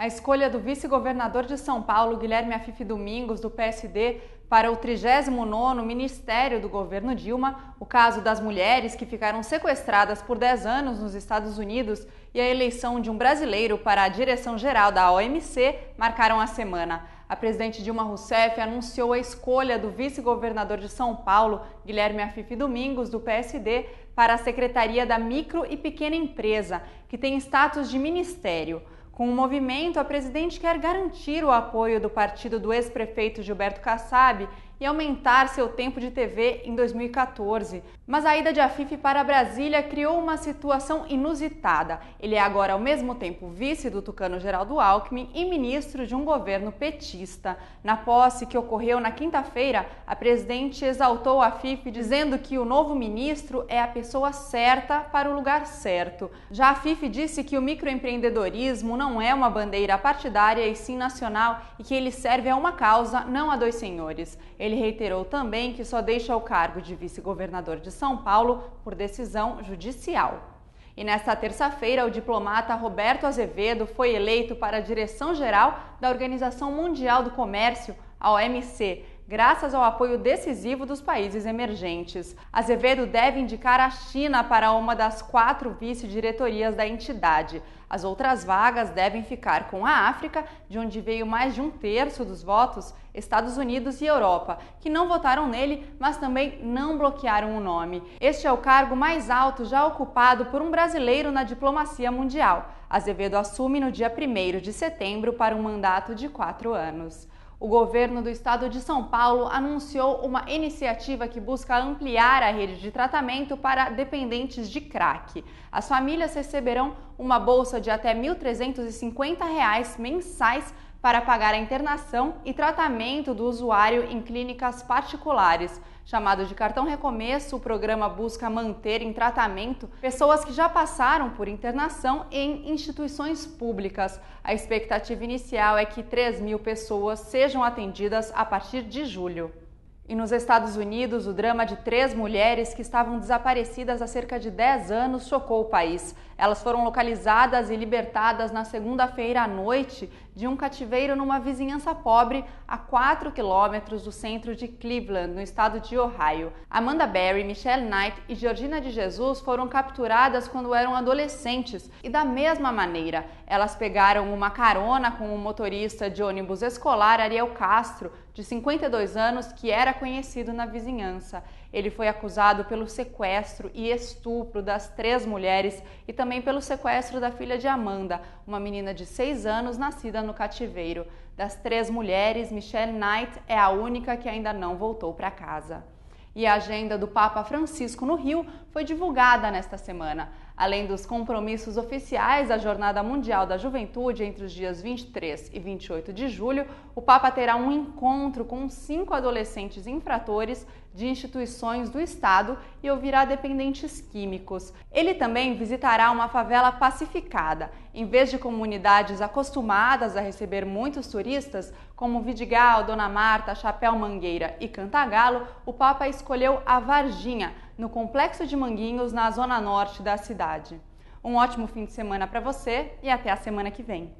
A escolha do vice-governador de São Paulo, Guilherme Afife Domingos, do PSD, para o 39º Ministério do governo Dilma, o caso das mulheres que ficaram sequestradas por 10 anos nos Estados Unidos e a eleição de um brasileiro para a direção-geral da OMC marcaram a semana. A presidente Dilma Rousseff anunciou a escolha do vice-governador de São Paulo, Guilherme Afife Domingos, do PSD, para a Secretaria da Micro e Pequena Empresa, que tem status de ministério. Com o movimento, a presidente quer garantir o apoio do partido do ex-prefeito Gilberto Kassab e aumentar seu tempo de TV em 2014. Mas a ida de Afif para Brasília criou uma situação inusitada. Ele é agora, ao mesmo tempo, vice do tucano Geraldo Alckmin e ministro de um governo petista. Na posse que ocorreu na quinta-feira, a presidente exaltou Afif dizendo que o novo ministro é a pessoa certa para o lugar certo. Já Afif disse que o microempreendedorismo não é uma bandeira partidária e sim nacional e que ele serve a uma causa, não a dois senhores. Ele ele reiterou também que só deixa o cargo de vice-governador de São Paulo por decisão judicial. E nesta terça-feira, o diplomata Roberto Azevedo foi eleito para a direção-geral da Organização Mundial do Comércio, a OMC, graças ao apoio decisivo dos países emergentes. Azevedo deve indicar a China para uma das quatro vice-diretorias da entidade. As outras vagas devem ficar com a África, de onde veio mais de um terço dos votos, Estados Unidos e Europa, que não votaram nele, mas também não bloquearam o nome. Este é o cargo mais alto já ocupado por um brasileiro na diplomacia mundial. Azevedo assume no dia 1 de setembro para um mandato de quatro anos. O governo do estado de São Paulo anunciou uma iniciativa que busca ampliar a rede de tratamento para dependentes de crack. As famílias receberão uma bolsa de até R$ 1.350 mensais para pagar a internação e tratamento do usuário em clínicas particulares. Chamado de cartão recomeço, o programa busca manter em tratamento pessoas que já passaram por internação em instituições públicas. A expectativa inicial é que 3 mil pessoas sejam atendidas a partir de julho. E nos Estados Unidos, o drama de três mulheres que estavam desaparecidas há cerca de 10 anos chocou o país. Elas foram localizadas e libertadas na segunda-feira à noite de um cativeiro numa vizinhança pobre a 4 quilômetros do centro de Cleveland, no estado de Ohio. Amanda Berry, Michelle Knight e Georgina de Jesus foram capturadas quando eram adolescentes e, da mesma maneira, elas pegaram uma carona com o motorista de ônibus escolar Ariel Castro, de 52 anos, que era conhecido na vizinhança. Ele foi acusado pelo sequestro e estupro das três mulheres e também pelo sequestro da filha de Amanda, uma menina de 6 anos nascida no cativeiro. Das três mulheres, Michelle Knight é a única que ainda não voltou para casa. E a agenda do Papa Francisco no Rio foi divulgada nesta semana. Além dos compromissos oficiais da Jornada Mundial da Juventude entre os dias 23 e 28 de julho, o Papa terá um encontro com cinco adolescentes infratores de instituições do Estado e ouvirá dependentes químicos. Ele também visitará uma favela pacificada. Em vez de comunidades acostumadas a receber muitos turistas, como Vidigal, Dona Marta, Chapéu Mangueira e Cantagalo, o Papa escolheu a Varginha, no Complexo de Manguinhos, na zona norte da cidade. Um ótimo fim de semana para você e até a semana que vem.